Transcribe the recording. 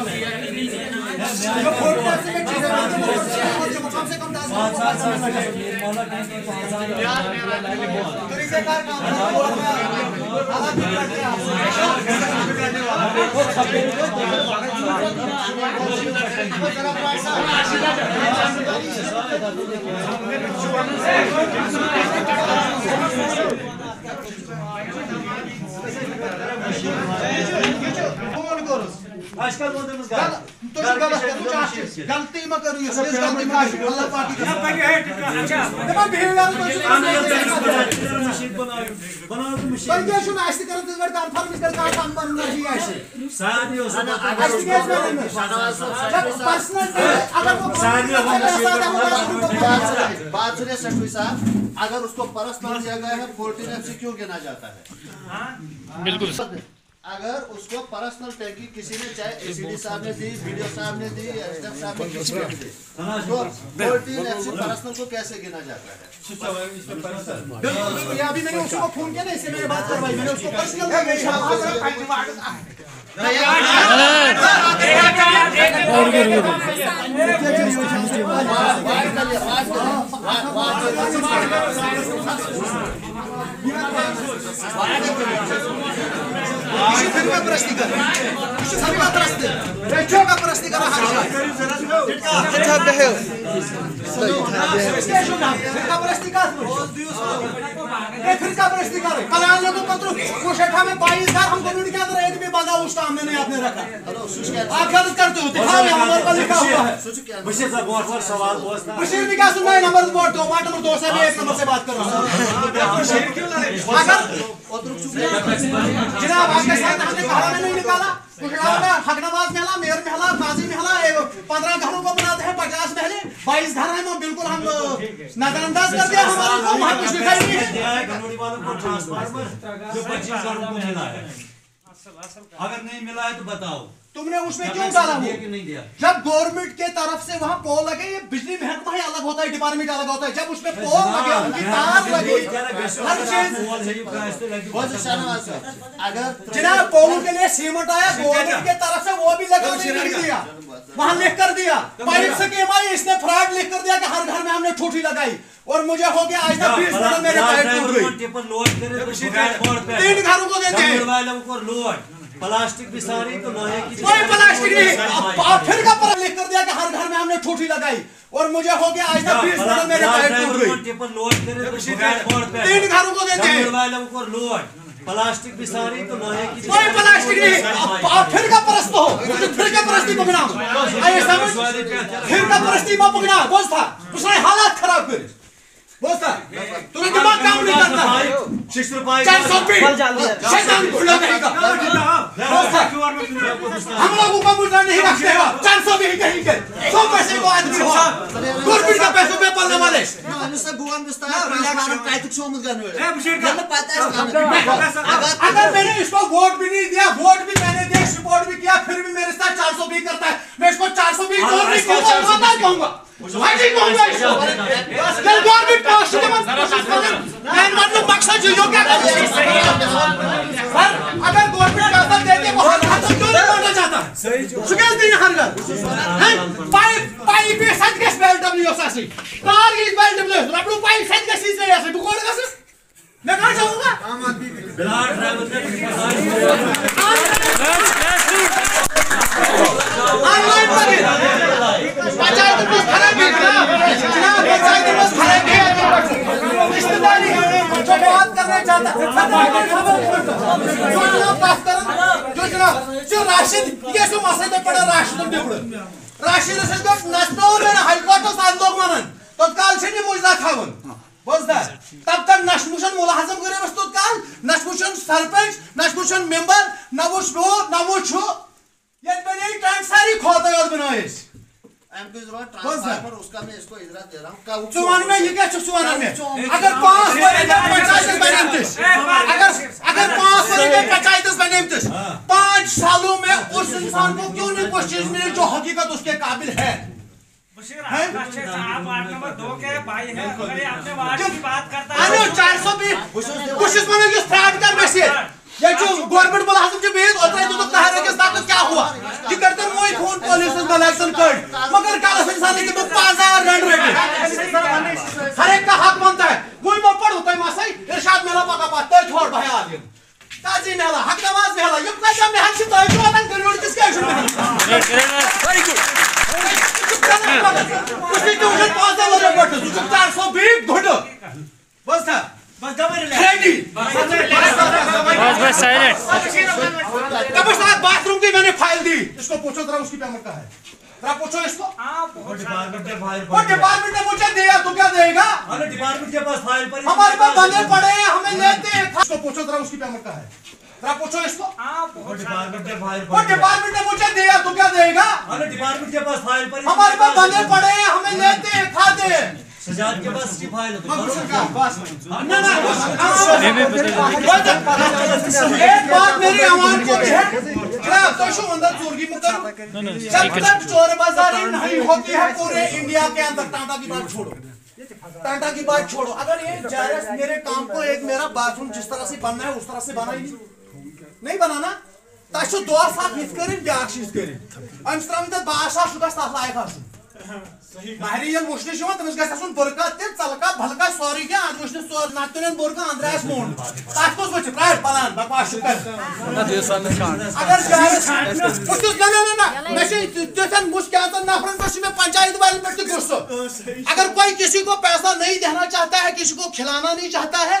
जो फोर्टी करोस आजकल बोलते गल तो गलत करू चाहे गलती मत करू ये सब गलती मत करू अल्लाह पाक की दपा बिहेवियर तो मशीन बनाओ बनाओ तो मशीन पर क्या शुन आस्ते करत इस बार फॉर्म इस कर काम बनना चाहिए ऐसे सारी हो सब आस्ते केस में जब पर्सनल अगर वो सारी बात सुनिए सटवी साहब अगर उसको दिया गया है फोर्टीन एफ़ क्यों गिना जाता है बिल्कुल अगर उसको पर्सनल टैंकी किसी ने चाहे एसीडी साहब ने दी वीडियो साहब ने दी साहब ने किसी ने दी तो फोर्टीन पर्सनल को कैसे गिना जाता है अभी मैंने उसको फ़ोन किया ना इससे मैंने बात करवाई मैंने उसको पर्सनल बात करिए बात करिए बात- बात फिर का कर सभी का का प्रश्न कर रहा है अच्छा बहे फिर का प्रश्न कर ये फिर का प्रश्न कर कल्याण लोगों पत्र वो में 22 घर हम कम्युनिटी के अंदर एक भी बंदा उस में नहीं आपने रखा आप गलत करते हो दिखाओ यहाँ हमारे पर लिखा हुआ है बशीर साहब बहुत बार सवाल बशीर भी क्या सुनना है नंबर दो दो नंबर दो से मैं एक नंबर से बात कर रहा हूँ अगर जनाब आपके साथ हमने कहा में नहीं निकाला। हकनाबाद में महला मेयर महला काजी महला पंद्रह घरों को बनाते हैं पचास महले बाईस घर हैं वो बिल्कुल हम नजरअंदाज कर दिया हमारे को वहाँ कुछ लिखा ही नहीं है। दिया वालों को ट्रांसफार्मर जो पच्चीस घरों को मिला है। अगर नहीं मिला है तो बताओ। तुमने उसमें क्यों डाला वो? दिया कि नहीं दिया? जब गवर्नमेंट के तरफ़ से वहाँ पोल लगे ये बिजली महकमा ही अलग होता है डिपार्टमेंट अलग होता है। जब उसमें पोल लगे उनकी तार लगी। हर चीज़ बहुत शाहनवाज साहब अगर जनाब पोलों के लिए सीमेंट आया गवर्नमेंट के तरफ़ से वो भी लगा नहीं दिया। वहाँ लिख कर दिया। पाइप से के माई इसने फ्रॉड लिख कर दिया कि हर घर में हमने ठूठी लगाई। और मुझे हो गया आज तक बीस साल मेरे पाइप टूट गई। तो तीन घरों को देते हैं गनौड़ी को लोड प्लास्टिक भी सारी तो लोहे की कोई प्लास्टिक नहीं। फिर का पर लिख कर दिया कि हर घर में हमने ठूठी लगाई और मुझे हो गया आज तक बीस साल मेरे पाइप टूट गई। टिपर लोड करे तो बगैर बोर्ड पे तीन घरों को देते हैं। वालों को लोड प्लास्टिक भी सारी तो लोहे की कोई प्लास्टिक नहीं। अब फिर का परस्त हो। मुझे फिर का परस्ती पकड़ा आइए समझ फिर का परस्ती में पकड़ा बोझ था। उसने हालात खराब कर बोझ था। तुम्हें दिमाग काम नहीं करता। शिशु पाई चार सौ शैतान खुला का हम लोगों को मुद्दा नहीं रखते हो चार सौ भी कहीं के सौ पैसे को आदमी हो गवर्नमेंट का पैसों पे पलने वाले अगर मैंने इसको वोट भी नहीं दिया वोट भी मैंने दिया सपोर्ट भी किया फिर भी मेरे साथ चार सौ भी करता है मैं इसको चार सौ भी ज़ोर करें मतलब जो क्या सर अगर गवर्नमेंट पैसा देते वो हर घर क्यों नहीं मांगना चाहता सुकेल दिन हर घर हैं पाइप पाइप पे सच के स्पेल डब्ल्यू सासी कार की स्पेल डब्ल्यू रबड़ू पाइप सच के सीज है ऐसे बुकोड़ का से मैं कहाँ जाऊँगा बिलाल ड्राइवर ने ऑनलाइन लगे पंचायत में खराब है जनाब पंचायत में खराब है रिश्तेदारी है जो बात करना चाहता है जो जनाब बात कर जो जनाब जो राशिद, ये सो मसले तो पड़ा राशिद बिगड़ राशिद से तो नस्नो में हाई कोर्ट साथ लोग मानन. तत्काल से नहीं मुजदा खावन बोझदा तब तक नशमुशन मुलाजम करे बस तत्काल. नशमुशन सरपंच नशमुशन मेंबर, नवुश रो नवुश ये बने टाइम सारी खोता बनाइस ट्रांसफार्मर उसका मैं इसको इजरा दे रहा हूँ। का में ये क्या चुप में अगर पाँच बने पंचायत बनेमतिस अगर अगर पाँच बने पंचायत बनेमतिस पाँच सालों में उस इंसान को क्यों नहीं कुछ मिली जो हकीकत उसके काबिल है? बशीर आप से आप वार्ड नंबर दो के भाई हैं। अगर ये आपने वार्ड की बात करता है। अरे चार सौ भी कुछ मैंने फ्रॉड कर वैसे ये जो गवर्नमेंट मुलाजिम उतरे तो कहा रहे कि साथ क्या हुआ ये करते मोई फ़ोन पुलिस ने इलेक्शन कर मगर कल इंसान ने तो 5000 रन रेट हर एक का हक बनता है कोई मो पढ़ होता है मासाई इरशाद मेला पका पाते छोड़ भाई आदमी ताजी मेला हक नमाज़ मेला ये का जब मेहनत से तो जो अदन करोड़ किसके शुरू वेरी गुड कुछ तो उसे 5000 रिपोर्ट जो 400 भी घोटो बस था बस दबा ले रेडी बस बस साइलेंट कब साथ बाथरूम की मैंने फ़ाइल दी इसको पूछो जरा उसकी पेमेंट का है जरा पूछो इसको डिपार्टमेंट के फ़ाइल वो डिपार्टमेंट ने मुझे दिया तो क्या देगा अरे डिपार्टमेंट के पास फ़ाइल पर हमारे पास बंदे पड़े हैं हमें लेते हैं। इसको पूछो जरा उसकी पेमेंट का है। जरा पूछो इसको। डिपार्टमेंट के फ़ाइल वो डिपार्टमेंट ने मुझे दिया तो क्या देगा? अरे डिपार्टमेंट के पास फ़ाइल पर हमारे पास बंदे पड़े हैं हमें लेते हैं खाते हैं। सजाद के पास की फ़ाइल है हम तो ना ना एक बात मेरी आवाज़ को है जनाब तो शो अंदर मुकर जब तक चोर बाजारी नहीं होती है पूरे इंडिया के अंदर टाटा की बात छोड़ो। टाटा की बात छोड़ो। अगर ये जायरस मेरे काम को एक मेरा बाथरूम जिस तरह से बनना है उस तरह से बना ही नहीं। नहीं बनाना? तस दो सात हित कर ब्या चीज़ कर अम्स त्रा बास सास तथ लायक आसन महरी ये मुश्किल छ तमिस बुरका ते चलका भलका सॉरी क्या मुश्किल सोर नातुन बुरका अंदर आस मोन तथ कोस वच पलान बकवास शुक्र अगर जायरस मुश्किल ना ना ना ना मैं से जैसन मुश्किल नफरन को में पंचायत वाले तो गुस्सा अगर कोई किसी को पैसा नहीं देना चाहता है किसी को खिलाना नहीं चाहता है